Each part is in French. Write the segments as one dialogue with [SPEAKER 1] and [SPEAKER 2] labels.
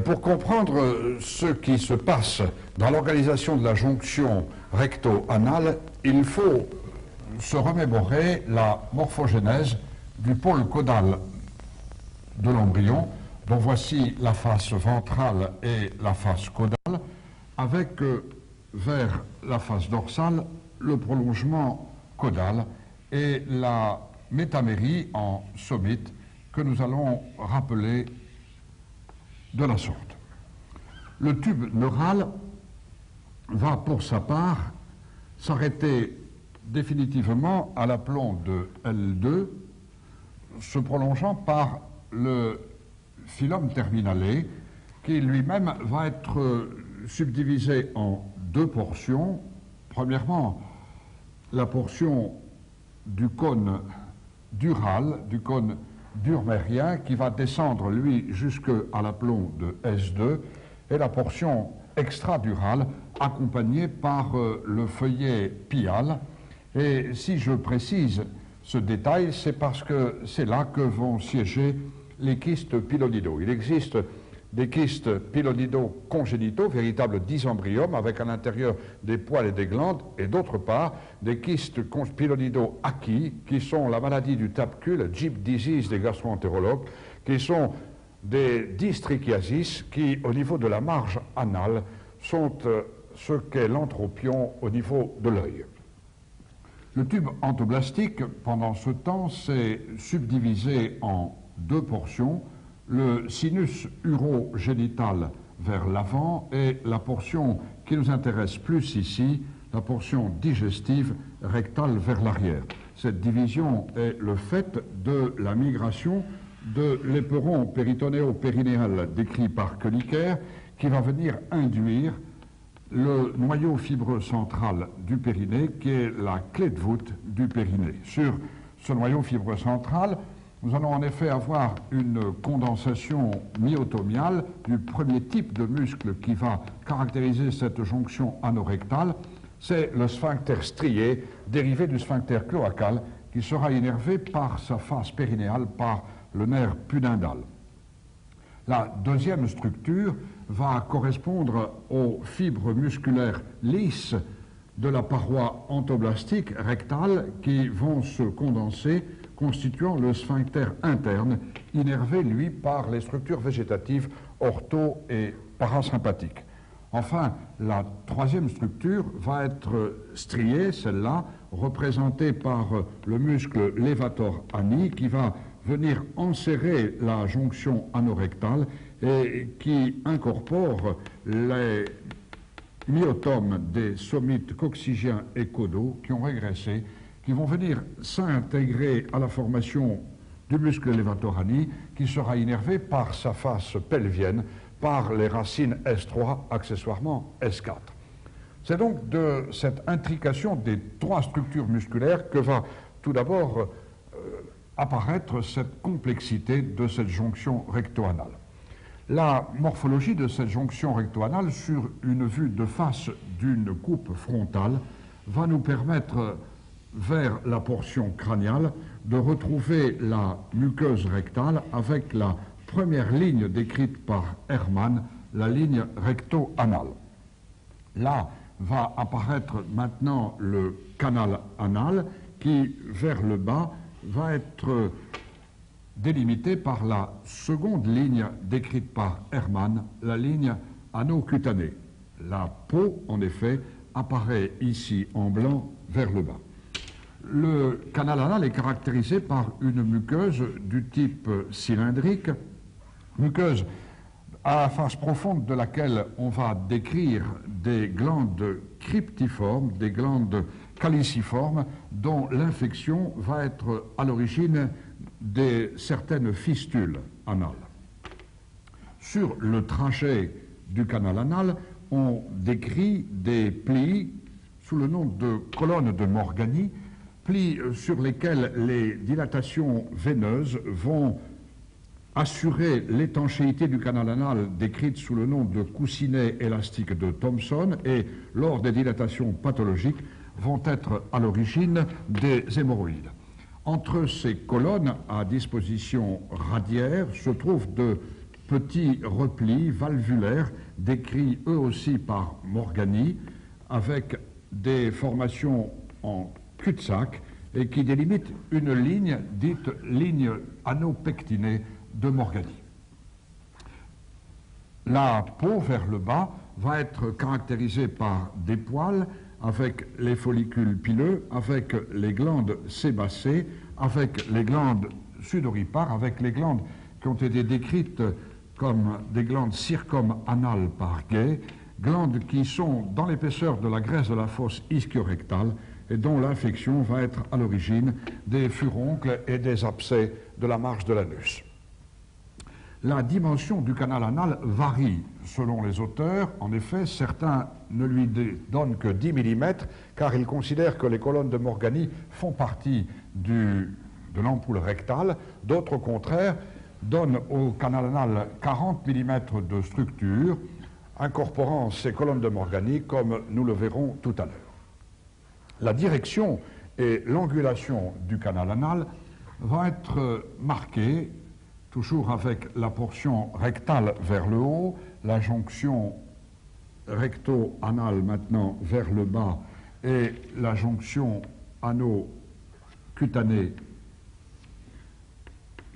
[SPEAKER 1] Pour comprendre euh, ce qui se passe dans l'organisation de la jonction recto-anale, il faut se remémorer la morphogénèse du pôle caudal de l'embryon, dont voici la face ventrale et la face caudale, avec euh, vers la face dorsale le prolongement caudal et la métamérie en sommite que nous allons rappeler de la sorte. Le tube neural va pour sa part s'arrêter définitivement à l'aplomb de L2, se prolongeant par le phylum terminalé, qui lui-même va être subdivisé en deux portions. Premièrement, la portion du cône dural, du cône durmérien, qui va descendre, lui, jusqu'à l'aplomb de S2, et la portion extradurale, accompagnée par euh, le feuillet pial. Et si je précise ce détail, c'est parce que c'est là que vont siéger les kystes pilonidaux. Il existe des kystes pilonidaux-congénitaux, véritables dysembryums, avec à l'intérieur des poils et des glandes, et d'autre part, des kystes pilonidaux acquis, qui sont la maladie du tapcule, Jeep disease des gastroentérologues, qui sont des dystrichiasis qui, au niveau de la marge anale, sont euh, ce qu'est l'anthropion au niveau de l'œil. Le tube antoblastique, pendant ce temps, s'est subdivisé en deux portions le sinus urogénital vers l'avant et la portion qui nous intéresse plus ici, la portion digestive rectale vers l'arrière. Cette division est le fait de la migration de l'éperon péritonéo-périnéal décrit par Köniker qui va venir induire le noyau fibreux central du périnée qui est la clé de voûte du périnée. Sur ce noyau fibreux central, nous allons en effet avoir une condensation myotomiale du premier type de muscle qui va caractériser cette jonction anorectale. C'est le sphincter strié, dérivé du sphincter cloacal, qui sera innervé par sa face périnéale, par le nerf pudendal. La deuxième structure va correspondre aux fibres musculaires lisses de la paroi antoblastique rectale qui vont se condenser constituant le sphincter interne, innervé, lui, par les structures végétatives ortho- et parasympathiques. Enfin, la troisième structure va être striée, celle-là, représentée par le muscle levator ani, qui va venir enserrer la jonction anorectale et qui incorpore les myotomes des sommites coccygiens et caudaux qui ont régressé qui vont venir s'intégrer à la formation du muscle levatorani qui sera innervé par sa face pelvienne, par les racines S3, accessoirement S4. C'est donc de cette intrication des trois structures musculaires que va tout d'abord euh, apparaître cette complexité de cette jonction recto-anale. La morphologie de cette jonction recto-anale sur une vue de face d'une coupe frontale va nous permettre vers la portion crâniale de retrouver la muqueuse rectale avec la première ligne décrite par Hermann, la ligne recto-anale. Là va apparaître maintenant le canal anal qui, vers le bas, va être délimité par la seconde ligne décrite par Hermann, la ligne anocutanée. La peau, en effet, apparaît ici en blanc vers le bas. Le canal anal est caractérisé par une muqueuse du type cylindrique, muqueuse à la face profonde de laquelle on va décrire des glandes cryptiformes, des glandes caliciformes, dont l'infection va être à l'origine de certaines fistules anales. Sur le trajet du canal anal, on décrit des plis sous le nom de colonnes de Morgani plis euh, sur lesquels les dilatations veineuses vont assurer l'étanchéité du canal anal décrite sous le nom de coussinet élastique de Thomson et lors des dilatations pathologiques vont être à l'origine des hémorroïdes. Entre ces colonnes à disposition radiaire se trouvent de petits replis valvulaires décrits eux aussi par Morgani, avec des formations en et qui délimitent une ligne dite ligne anopectinée de Morgani. La peau vers le bas va être caractérisée par des poils avec les follicules pileux, avec les glandes sébacées, avec les glandes sudoripares, avec les glandes qui ont été décrites comme des glandes circumanales par Gay, glandes qui sont dans l'épaisseur de la graisse de la fosse ischiorectale et dont l'infection va être à l'origine des furoncles et des abcès de la marge de l'anus. La dimension du canal anal varie selon les auteurs. En effet, certains ne lui donnent que 10 mm car ils considèrent que les colonnes de Morgani font partie de l'ampoule rectale. D'autres, au contraire, donnent au canal anal 40 mm de structure, incorporant ces colonnes de Morgani comme nous le verrons tout à l'heure. La direction et l'angulation du canal anal vont être marquées toujours avec la portion rectale vers le haut, la jonction recto-anale maintenant vers le bas et la jonction anneau-cutanée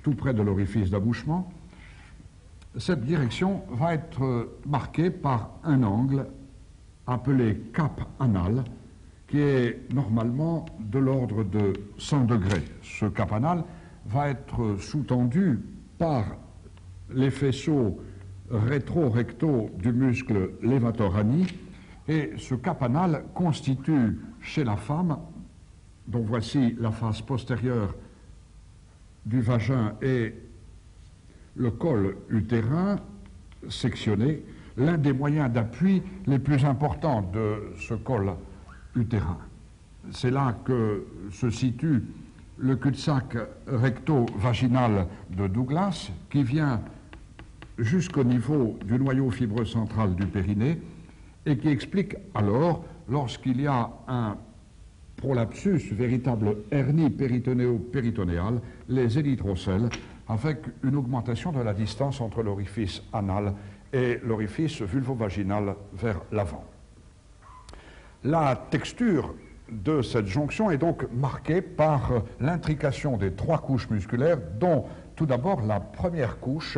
[SPEAKER 1] tout près de l'orifice d'abouchement, cette direction va être marquée par un angle appelé cap anal, qui est normalement de l'ordre de 100 degrés. Ce cap anal va être sous-tendu par les faisceaux rétro-rectaux du muscle levator et ce cap anal constitue chez la femme, dont voici la face postérieure du vagin et le col utérin sectionné, l'un des moyens d'appui les plus importants de ce col C'est là que se situe le cul-de-sac recto-vaginal de Douglas, qui vient jusqu'au niveau du noyau fibreux central du périnée et qui explique alors, lorsqu'il y a un prolapsus, véritable hernie péritonéo-péritonéale, les érythrocèles, avec une augmentation de la distance entre l'orifice anal et l'orifice vulvovaginal vers l'avant. La texture de cette jonction est donc marquée par l'intrication des trois couches musculaires, dont tout d'abord la première couche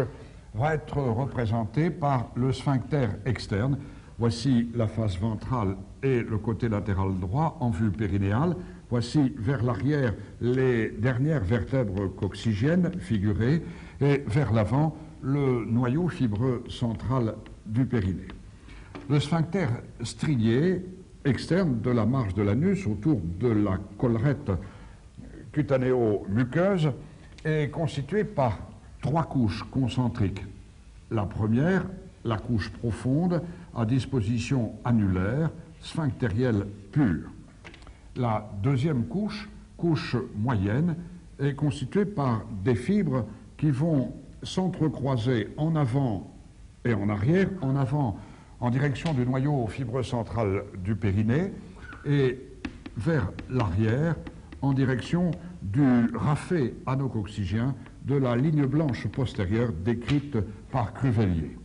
[SPEAKER 1] va être représentée par le sphincter externe. Voici la face ventrale et le côté latéral droit en vue périnéale. Voici vers l'arrière les dernières vertèbres coccygiennes figurées et vers l'avant le noyau fibreux central du périnée. Le sphincter strié externe de la marge de l'anus autour de la collerette cutanéo-muqueuse est constitué par trois couches concentriques. La première, la couche profonde, à disposition annulaire, sphinctérielle pure. La deuxième couche, couche moyenne, est constituée par des fibres qui vont s'entrecroiser en avant et en arrière, en avant en direction du noyau fibreux central du périnée et vers l'arrière en direction du rafet anococcygien de la ligne blanche postérieure décrite par Cruvellier.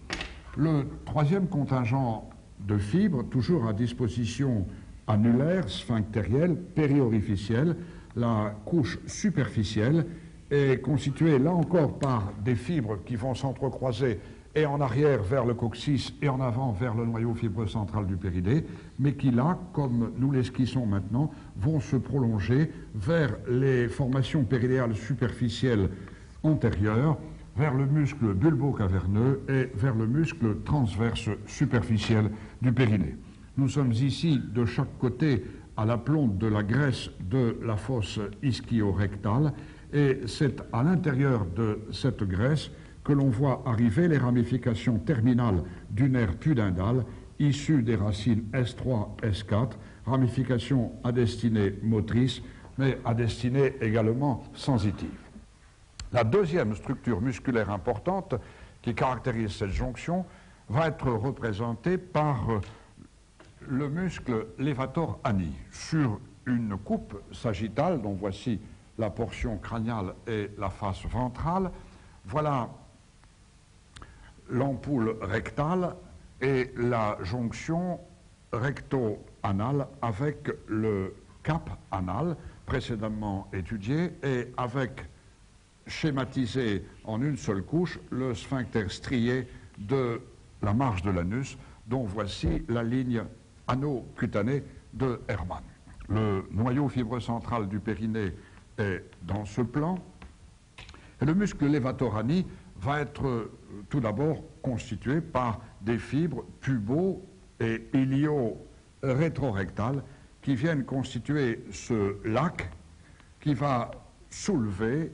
[SPEAKER 1] Le troisième contingent de fibres, toujours à disposition annulaire, sphinctérielle, périorificielle, la couche superficielle, est constituée là encore par des fibres qui vont s'entrecroiser et en arrière vers le coccyx et en avant vers le noyau fibreux central du périnée, mais qui là, comme nous l'esquissons maintenant, vont se prolonger vers les formations périnéales superficielles antérieures, vers le muscle bulbo-caverneux et vers le muscle transverse superficiel du périnée. Nous sommes ici de chaque côté à la plombe de la graisse de la fosse ischio-rectale et c'est à l'intérieur de cette graisse que l'on voit arriver les ramifications terminales du nerf pudendal issues des racines S3, S4, ramifications à destinée motrice, mais à destinée également sensitive. La deuxième structure musculaire importante qui caractérise cette jonction va être représentée par le muscle levator ani sur une coupe sagittale dont voici la portion crâniale et la face ventrale. Voilà l'ampoule rectale et la jonction recto-anale avec le cap anal précédemment étudié et avec schématisé en une seule couche le sphincter strié de la marge de l'anus, dont voici la ligne anneau-cutanée de Hermann. Le noyau fibreux central du périnée est dans ce plan. Et le muscle levatorani va être tout d'abord constitué par des fibres pubo et ilio-rétrorectales qui viennent constituer ce lac qui va soulever,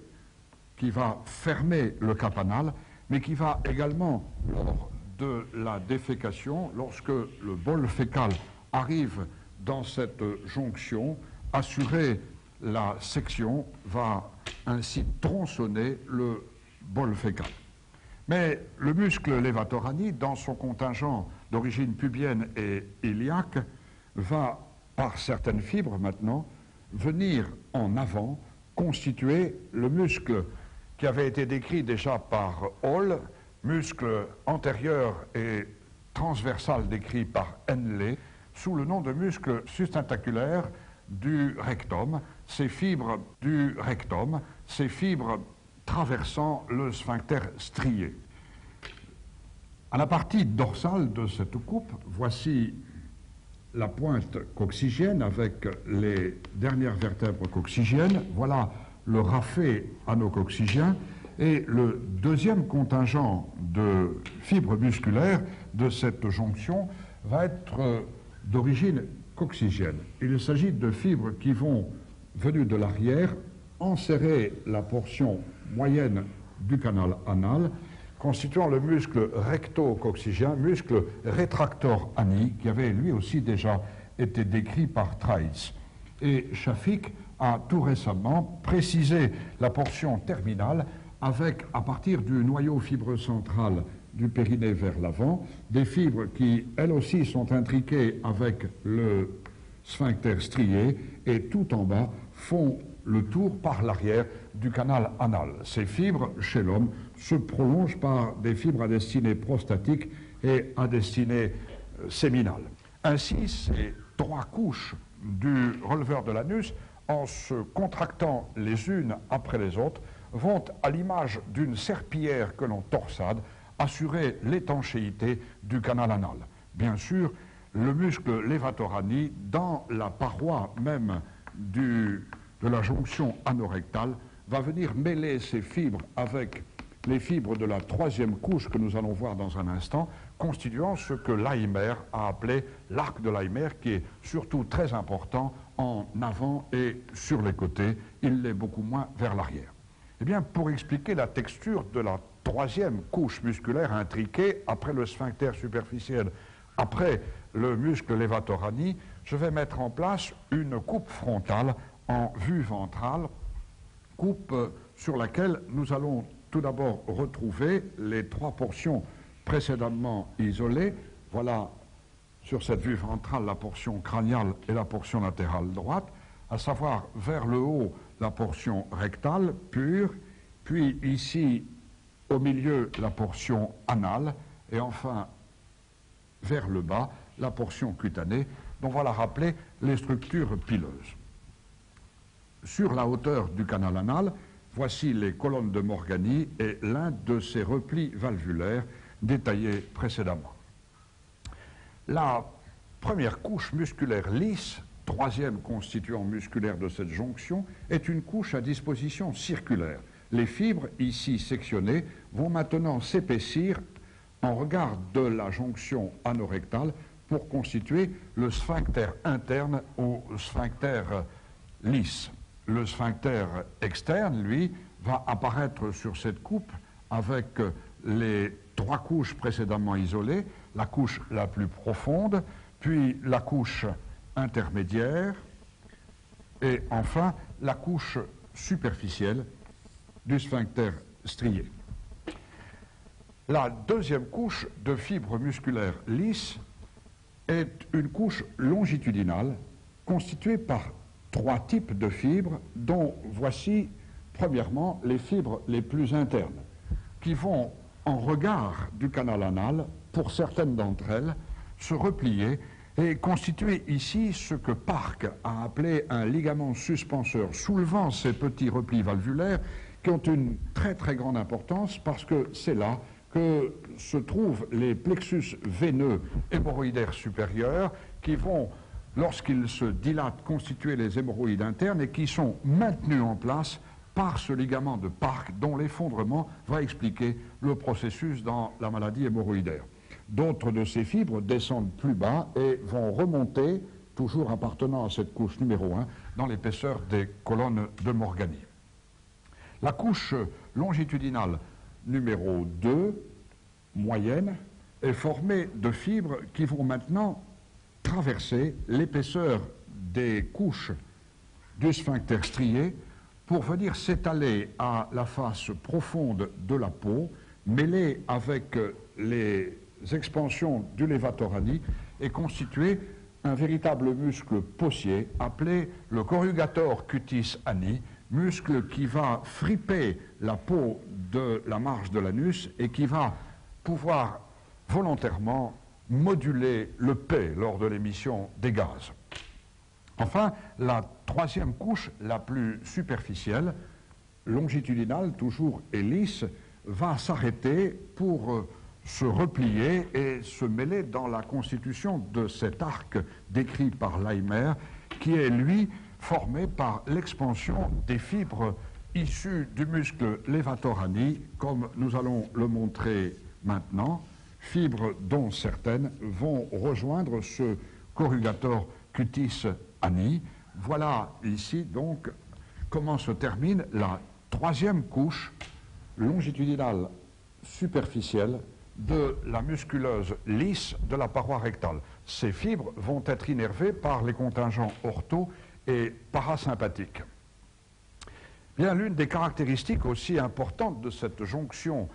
[SPEAKER 1] qui va fermer le capanal, mais qui va également, lors de la défécation, lorsque le bol fécal arrive dans cette jonction, assurer la section, va ainsi tronçonner le bol fécal. Mais le muscle levatorani, dans son contingent d'origine pubienne et iliaque, va, par certaines fibres maintenant, venir en avant constituer le muscle qui avait été décrit déjà par Hall, muscle antérieur et transversal décrit par Henley, sous le nom de muscle sustentaculaire du rectum, ces fibres du rectum, ces fibres traversant le sphincter strié. À la partie dorsale de cette coupe, voici la pointe coccygienne avec les dernières vertèbres coccygiennes. Voilà le rafet anococcygien. Et le deuxième contingent de fibres musculaires de cette jonction va être d'origine coccygienne. Il s'agit de fibres qui vont, venues de l'arrière, enserrer la portion moyenne du canal anal, constituant le muscle recto-coccygien, muscle rétractor ani, qui avait lui aussi déjà été décrit par Trice. Et Shafik a tout récemment précisé la portion terminale avec, à partir du noyau fibreux central du périnée vers l'avant, des fibres qui, elles aussi, sont intriquées avec le sphincter strié et tout en bas font le tour par l'arrière du canal anal. Ces fibres, chez l'homme, se prolongent par des fibres à destinée prostatique et à destinée euh, séminale. Ainsi, ces trois couches du releveur de l'anus, en se contractant les unes après les autres, vont, à l'image d'une serpillière que l'on torsade, assurer l'étanchéité du canal anal. Bien sûr, le muscle levatorani, dans la paroi même du, de la jonction anorectale, va venir mêler ses fibres avec les fibres de la troisième couche que nous allons voir dans un instant, constituant ce que Leimer a appelé l'arc de Leimer, qui est surtout très important en avant et sur les côtés. Il l'est beaucoup moins vers l'arrière. Eh bien, pour expliquer la texture de la troisième couche musculaire intriquée après le sphincter superficiel, après le muscle levatorani, je vais mettre en place une coupe frontale en vue ventrale, coupe sur laquelle nous allons tout d'abord retrouver les trois portions précédemment isolées. Voilà sur cette vue ventrale la portion crâniale et la portion latérale droite, à savoir vers le haut la portion rectale pure, puis ici au milieu la portion anale, et enfin vers le bas la portion cutanée, dont voilà rappeler les structures pileuses. Sur la hauteur du canal anal, voici les colonnes de Morgani et l'un de ces replis valvulaires détaillés précédemment. La première couche musculaire lisse, troisième constituant musculaire de cette jonction, est une couche à disposition circulaire. Les fibres, ici sectionnées, vont maintenant s'épaissir en regard de la jonction anorectale pour constituer le sphincter interne au sphincter lisse. Le sphincter externe, lui, va apparaître sur cette coupe avec les trois couches précédemment isolées, la couche la plus profonde, puis la couche intermédiaire, et enfin la couche superficielle du sphincter strié. La deuxième couche de fibres musculaires lisses est une couche longitudinale constituée par trois types de fibres dont voici premièrement les fibres les plus internes qui vont en regard du canal anal, pour certaines d'entre elles, se replier et constituer ici ce que Park a appelé un ligament suspenseur, soulevant ces petits replis valvulaires qui ont une très très grande importance parce que c'est là que se trouvent les plexus veineux hémorroïdaires supérieurs qui vont, lorsqu'ils se dilatent, constituer les hémorroïdes internes et qui sont maintenus en place par ce ligament de Park dont l'effondrement va expliquer le processus dans la maladie hémorroïdaire. D'autres de ces fibres descendent plus bas et vont remonter, toujours appartenant à cette couche numéro 1, dans l'épaisseur des colonnes de Morgani. La couche longitudinale numéro 2, moyenne, est formée de fibres qui vont maintenant traverser l'épaisseur des couches du sphincter strié pour venir s'étaler à la face profonde de la peau, mêlée avec les expansions du levatorani et constituer un véritable muscle possier appelé le corrugator cutis ani, muscle qui va friper la peau de la marge de l'anus et qui va pouvoir volontairement moduler le P lors de l'émission des gaz. Enfin, la troisième couche, la plus superficielle, longitudinale toujours lisse, va s'arrêter pour euh, se replier et se mêler dans la constitution de cet arc décrit par Leimer, qui est, lui, formé par l'expansion des fibres issues du muscle levatorani, comme nous allons le montrer maintenant, fibres dont certaines vont rejoindre ce corrugator cutis ani. Voilà ici donc comment se termine la troisième couche longitudinale superficielle de la musculeuse lisse de la paroi rectale. Ces fibres vont être innervées par les contingents ortho et parasympathiques. Bien, l'une des caractéristiques aussi importantes de cette jonction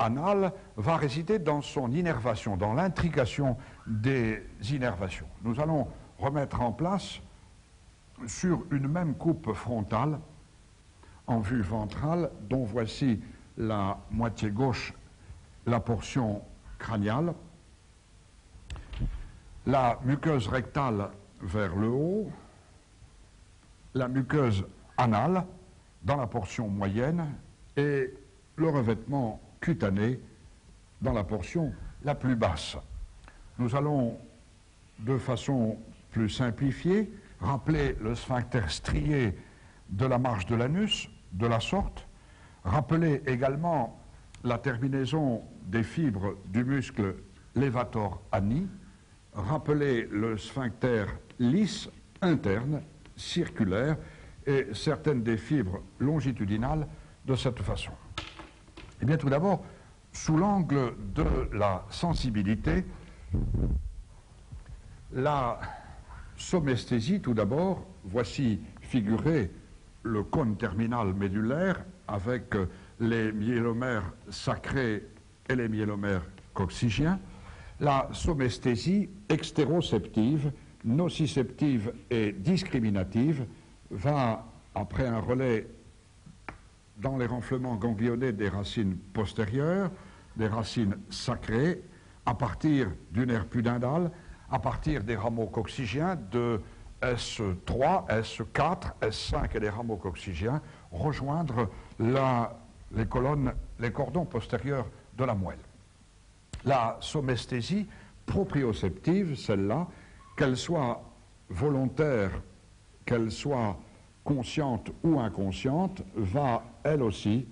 [SPEAKER 1] recto-anale va résider dans son innervation, dans l'intrication des innervations. Nous allons remettre en place sur une même coupe frontale, en vue ventrale, dont voici la moitié gauche la portion crâniale, la muqueuse rectale vers le haut, la muqueuse anale dans la portion moyenne et le revêtement cutané dans la portion la plus basse. Nous allons, de façon plus simplifiée, rappeler le sphincter strié de la marge de l'anus de la sorte, rappeler également la terminaison des fibres du muscle levator ani, rappeler le sphincter lisse interne, circulaire, et certaines des fibres longitudinales de cette façon. Eh bien, tout d'abord, sous l'angle de la sensibilité, la somesthésie, tout d'abord, voici figuré le cône terminal médulaire avec les myélomères sacrés et les myélomères coccygiens, la somesthésie extéroceptive, nociceptive et discriminative va, après un relais dans les renflements ganglionnés des racines postérieures, des racines sacrées, à partir du nerf pudendal, à partir des rameaux coccygiens de S3, S4, S5 et des rameaux coccygiens, rejoindre les colonnes, les cordons postérieurs de la moelle. La somesthésie proprioceptive, celle-là, qu'elle soit volontaire, qu'elle soit consciente ou inconsciente, va elle aussi,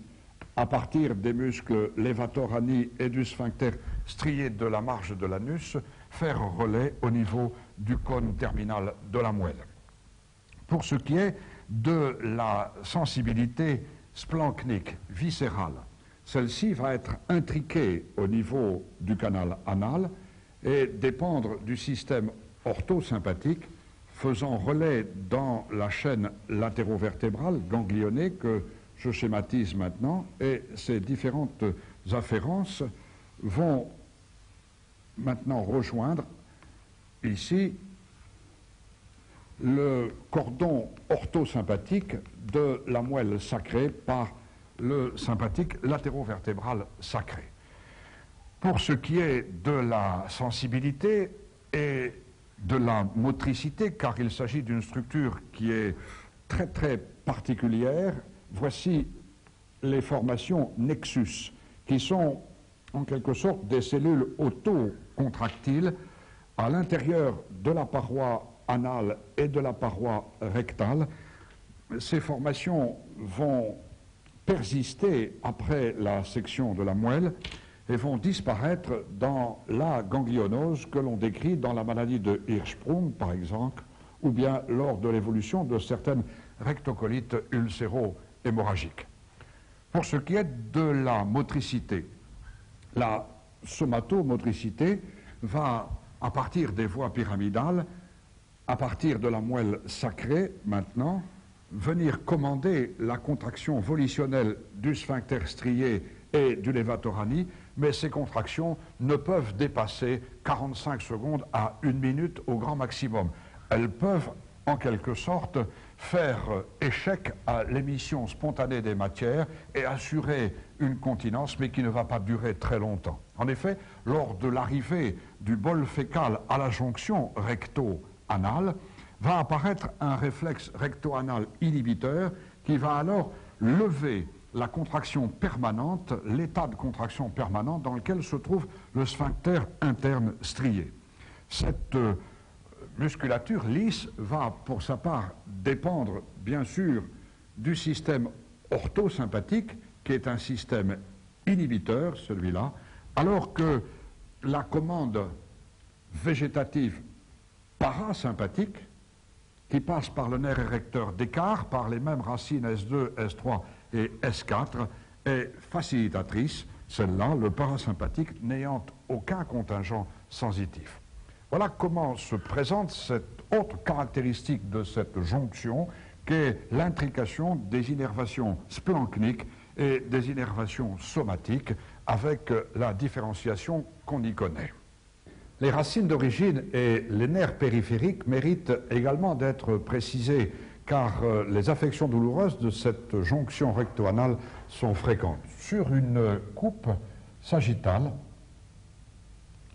[SPEAKER 1] à partir des muscles levatorani et du sphincter strié de la marge de l'anus, faire relais au niveau du cône terminal de la moelle. Pour ce qui est de la sensibilité splanchnique, viscérale, celle-ci va être intriquée au niveau du canal anal et dépendre du système orthosympathique faisant relais dans la chaîne latérovertébrale ganglionnée que je schématise maintenant et ces différentes afférences vont maintenant rejoindre ici le cordon orthosympathique de la moelle sacrée par le sympathique latérovertébral sacré. Pour ce qui est de la sensibilité et de la motricité, car il s'agit d'une structure qui est très très particulière, voici les formations nexus, qui sont en quelque sorte des cellules auto-contractiles à l'intérieur de la paroi anale et de la paroi rectale. Ces formations vont persister après la section de la moelle et vont disparaître dans la ganglionose que l'on décrit dans la maladie de Hirschsprung, par exemple, ou bien lors de l'évolution de certaines rectocolites ulcéro-hémorragiques. Pour ce qui est de la motricité, la somatomotricité va, à partir des voies pyramidales, à partir de la moelle sacrée maintenant, venir commander la contraction volitionnelle du sphincter strié et du levatorani, mais ces contractions ne peuvent dépasser 45 secondes à une minute au grand maximum. Elles peuvent en quelque sorte faire échec à l'émission spontanée des matières et assurer une continence, mais qui ne va pas durer très longtemps. En effet, lors de l'arrivée du bol fécal à la jonction recto-anale, va apparaître un réflexe recto-anal inhibiteur qui va alors lever la contraction permanente, l'état de contraction permanente dans lequel se trouve le sphincter interne strié. Cette euh, musculature lisse va, pour sa part, dépendre, bien sûr, du système orthosympathique, qui est un système inhibiteur, celui-là, alors que la commande végétative parasympathique, qui passe par le nerf érecteur d'écart, par les mêmes racines S2, S3 et S4, est facilitatrice, celle-là, le parasympathique, n'ayant aucun contingent sensitif. Voilà comment se présente cette autre caractéristique de cette jonction qu'est l'intrication des innervations splanchniques et des innervations somatiques avec la différenciation qu'on y connaît. Les racines d'origine et les nerfs périphériques méritent également d'être précisés car euh, les affections douloureuses de cette jonction recto-anale sont fréquentes. Sur une coupe sagittale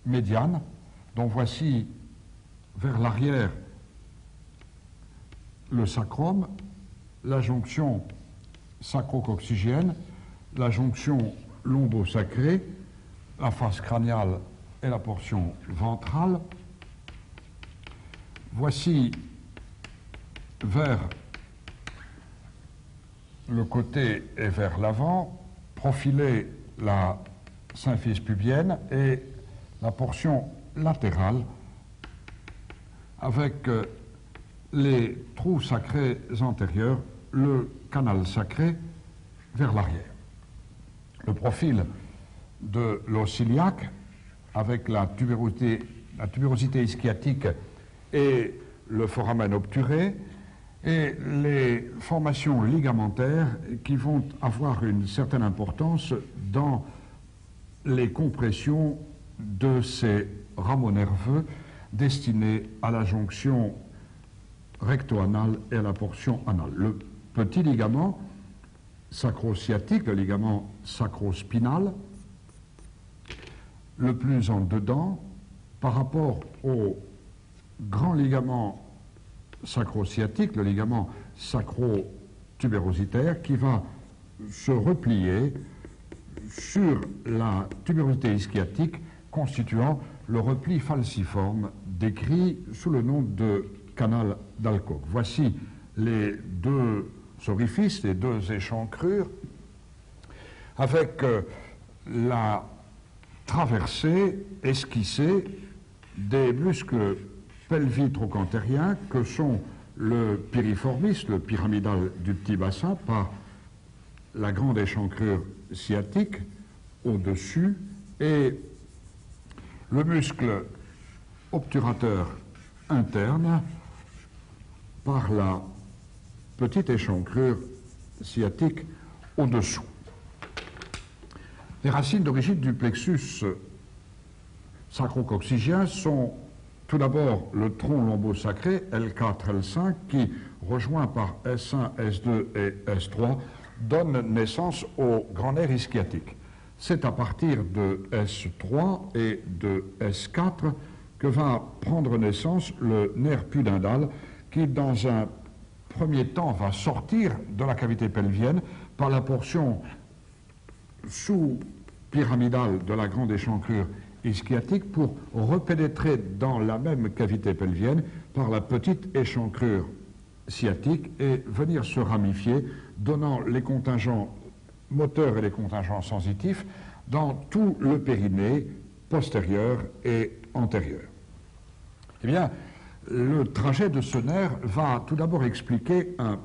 [SPEAKER 1] médiane, dont voici vers l'arrière le sacrum, la jonction sacro-coccygienne, la jonction lombo-sacrée, la face crâniale et la portion ventrale. Voici vers le côté et vers l'avant, profilée la symphyse pubienne et la portion latérale avec euh, les trous sacrés antérieurs, le canal sacré vers l'arrière. Le profil de l'os avec la tubérosité, la ischiatique et le foramen obturé, et les formations ligamentaires qui vont avoir une certaine importance dans les compressions de ces rameaux nerveux destinés à la jonction recto-anale et à la portion anale. Le petit ligament sacro-sciatique, le ligament sacro-spinal, le plus en dedans, par rapport au grand ligament sacro-sciatique, le ligament sacro-tubérositaire, qui va se replier sur la tubérosité ischiatique constituant le repli falciforme décrit sous le nom de canal d'Alcock. Voici les deux orifices, les deux échancrures, avec euh, la traversée esquissée des muscles pelvitrocantériens que sont le piriformis, le pyramidal du petit bassin, par la grande échancrure sciatique au-dessus et le muscle obturateur interne par la petite échancrure sciatique au-dessous. Les racines d'origine du plexus sacro-coccygien sont tout d'abord le tronc lombo-sacré L4, L5, qui, rejoint par S1, S2 et S3, donne naissance au grand nerf ischiatique. C'est à partir de S3 et de S4 que va prendre naissance le nerf pudendal qui, dans un premier temps, va sortir de la cavité pelvienne par la portion sous-pyramidale de la grande échancrure ischiatique pour repénétrer dans la même cavité pelvienne par la petite échancrure sciatique et venir se ramifier, donnant les contingents moteurs et les contingents sensitifs dans tout le périnée postérieur et antérieur. Eh bien, le trajet de ce nerf va tout d'abord expliquer un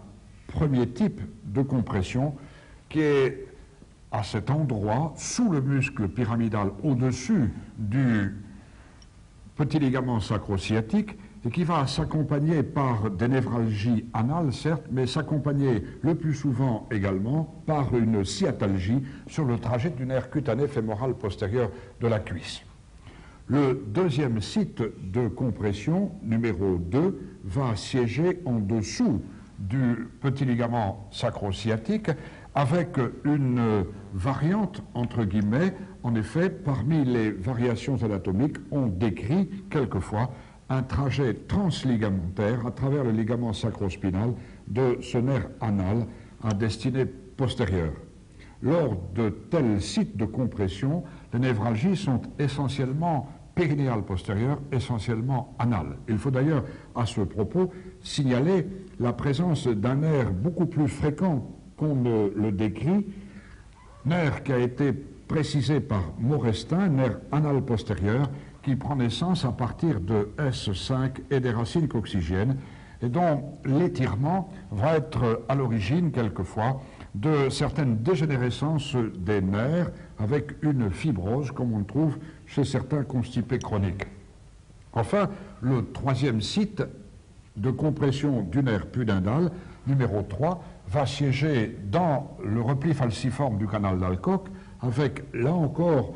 [SPEAKER 1] premier type de compression qui est à cet endroit, sous le muscle pyramidal, au-dessus du petit ligament sacro-sciatique, et qui va s'accompagner par des névralgies anales, certes, mais s'accompagner le plus souvent également par une sciatalgie sur le trajet du nerf cutané fémoral postérieur de la cuisse. Le deuxième site de compression, numéro 2, va siéger en dessous du petit ligament sacro-sciatique avec une variante, entre guillemets, en effet, parmi les variations anatomiques, on décrit quelquefois un trajet transligamentaire à travers le ligament sacrospinal de ce nerf anal à destinée postérieure. Lors de tels sites de compression, les névralgies sont essentiellement périnéales postérieures, essentiellement anales. Il faut d'ailleurs, à ce propos, signaler la présence d'un nerf beaucoup plus fréquent qu'on le décrit, nerf qui a été précisé par Maurestin, nerf anal postérieur, qui prend naissance à partir de S5 et des racines coxygènes, et dont l'étirement va être à l'origine, quelquefois, de certaines dégénérescences des nerfs avec une fibrose, comme on le trouve chez certains constipés chroniques. Enfin, le troisième site de compression du nerf pudendal, numéro 3, va siéger dans le repli falciforme du canal d'Alcock, avec là encore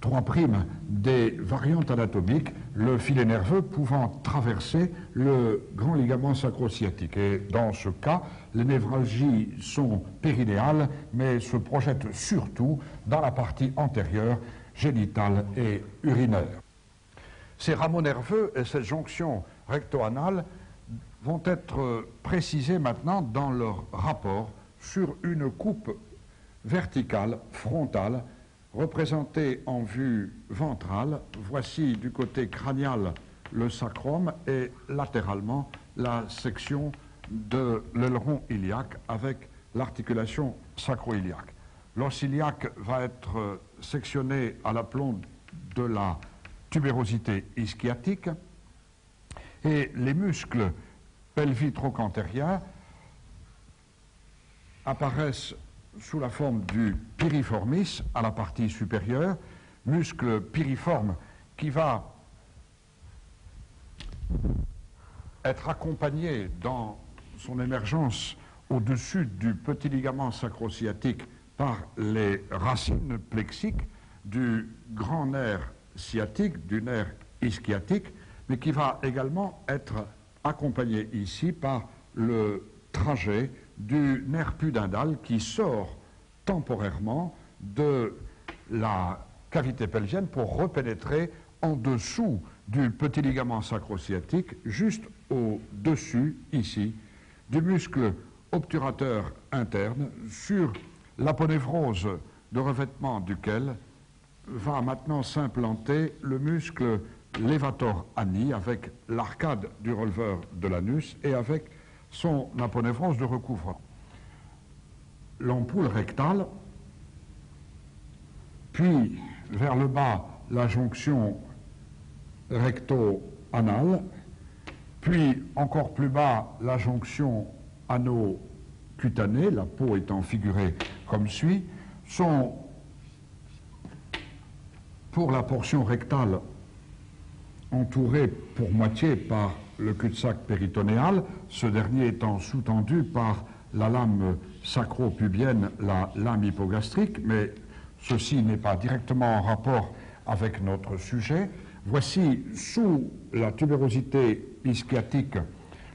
[SPEAKER 1] trois primes des variantes anatomiques, le filet nerveux pouvant traverser le grand ligament sacro-sciatique. Et dans ce cas, les névralgies sont périnéales, mais se projettent surtout dans la partie antérieure, génitale et urinaire. Ces rameaux nerveux et cette jonction recto-anale vont être précisés maintenant dans leur rapport sur une coupe verticale, frontale, représentée en vue ventrale. Voici du côté crânial le sacrum et latéralement la section de l'aileron iliaque avec l'articulation sacro-iliaque. L'os iliaque va être sectionné à l'aplomb de la tubérosité ischiatique et les muscles pelvitrocantériens apparaissent sous la forme du piriformis à la partie supérieure, muscle piriforme qui va être accompagné dans son émergence au-dessus du petit ligament sacro-sciatique par les racines plexiques du grand nerf sciatique, du nerf ischiatique, mais qui va également être accompagné ici par le trajet du nerf pudendal qui sort temporairement de la cavité pelvienne pour repénétrer en dessous du petit ligament sacro-sciatique, juste au-dessus, ici, du muscle obturateur interne, sur l'aponévrose de revêtement duquel va maintenant s'implanter le muscle levator ani avec l'arcade du releveur de l'anus et avec son aponévrose de recouvrement. L'ampoule rectale, puis vers le bas la jonction recto-anale, puis encore plus bas la jonction ano-cutanée, la peau étant figurée comme suit, sont pour la portion rectale entourée pour moitié par le cul-de-sac péritonéal, ce dernier étant sous-tendu par la lame sacro-pubienne, la lame hypogastrique, mais ceci n'est pas directement en rapport avec notre sujet. Voici sous la tubérosité ischiatique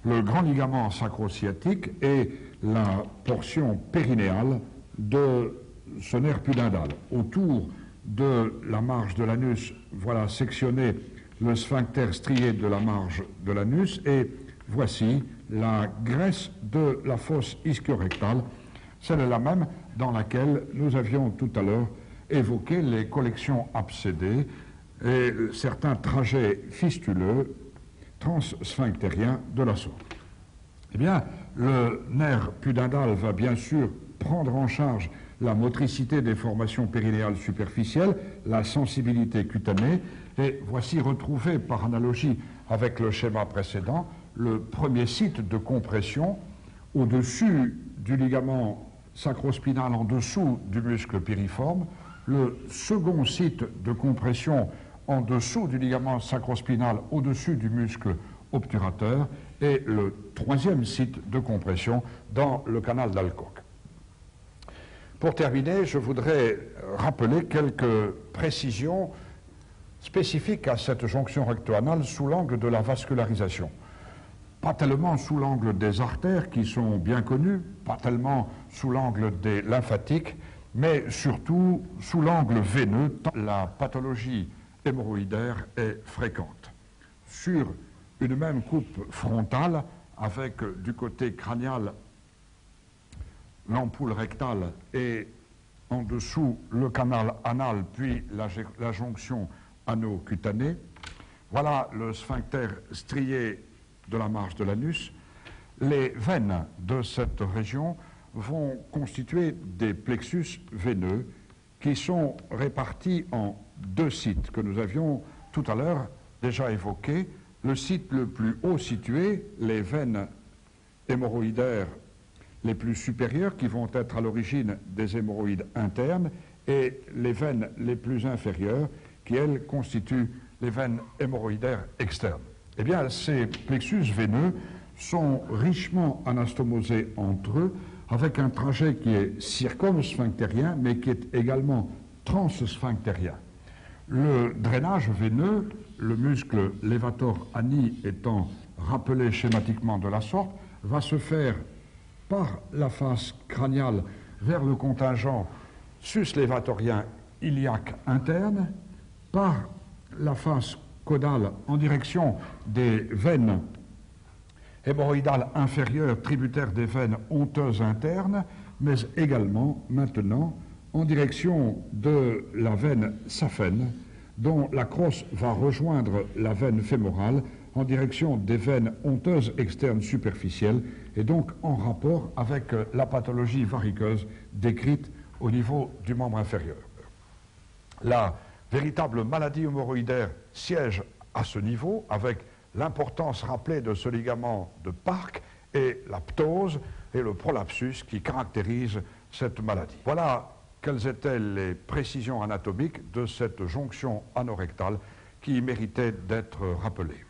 [SPEAKER 1] le grand ligament sacrosciatique et la portion périnéale de ce nerf pudendal. Autour de la marge de l'anus, voilà sectionné le sphincter strié de la marge de l'anus et voici la graisse de la fosse ischiorectale, celle-là même dans laquelle nous avions tout à l'heure évoqué les collections abcédées et certains trajets fistuleux transsphinctériens de la sorte. Eh bien, le nerf pudendal va bien sûr prendre en charge la motricité des formations périnéales superficielles, la sensibilité cutanée, et voici retrouvé par analogie avec le schéma précédent le premier site de compression au-dessus du ligament sacrospinal en dessous du muscle piriforme, le second site de compression en dessous du ligament sacrospinal au-dessus du muscle obturateur et le troisième site de compression dans le canal d'Alcock. Pour terminer, je voudrais rappeler quelques précisions spécifiques à cette jonction recto-anale sous l'angle de la vascularisation. Pas tellement sous l'angle des artères qui sont bien connues, pas tellement sous l'angle des lymphatiques, mais surtout sous l'angle veineux, tant la pathologie hémorroïdaire est fréquente. Sur une même coupe frontale, avec du côté crânial l'ampoule rectale et en dessous le canal anal, puis la, jonction ano-cutanée. Voilà le sphincter strié de la marge de l'anus. Les veines de cette région vont constituer des plexus veineux qui sont répartis en deux sites que nous avions tout à l'heure déjà évoqués. Le site le plus haut situé, les veines hémorroïdaires les plus supérieures qui vont être à l'origine des hémorroïdes internes et les veines les plus inférieures qui, elles, constituent les veines hémorroïdaires externes. Eh bien, ces plexus veineux sont richement anastomosés entre eux avec un trajet qui est circumsphinctérien mais qui est également transsphinctérien. Le drainage veineux, le muscle levator ani étant rappelé schématiquement de la sorte, va se faire par la face crâniale vers le contingent suslévatorien iliaque interne, par la face caudale en direction des veines hémorroïdales inférieures tributaires des veines honteuses internes, mais également maintenant en direction de la veine saphène, dont la crosse va rejoindre la veine fémorale en direction des veines honteuses externes superficielles et donc en rapport avec la pathologie variqueuse décrite au niveau du membre inférieur. Véritable maladie hémorroïdaire siège à ce niveau avec l'importance rappelée de ce ligament de Park et la ptose et le prolapsus qui caractérisent cette maladie. Voilà quelles étaient les précisions anatomiques de cette jonction anorectale qui méritait d'être rappelée.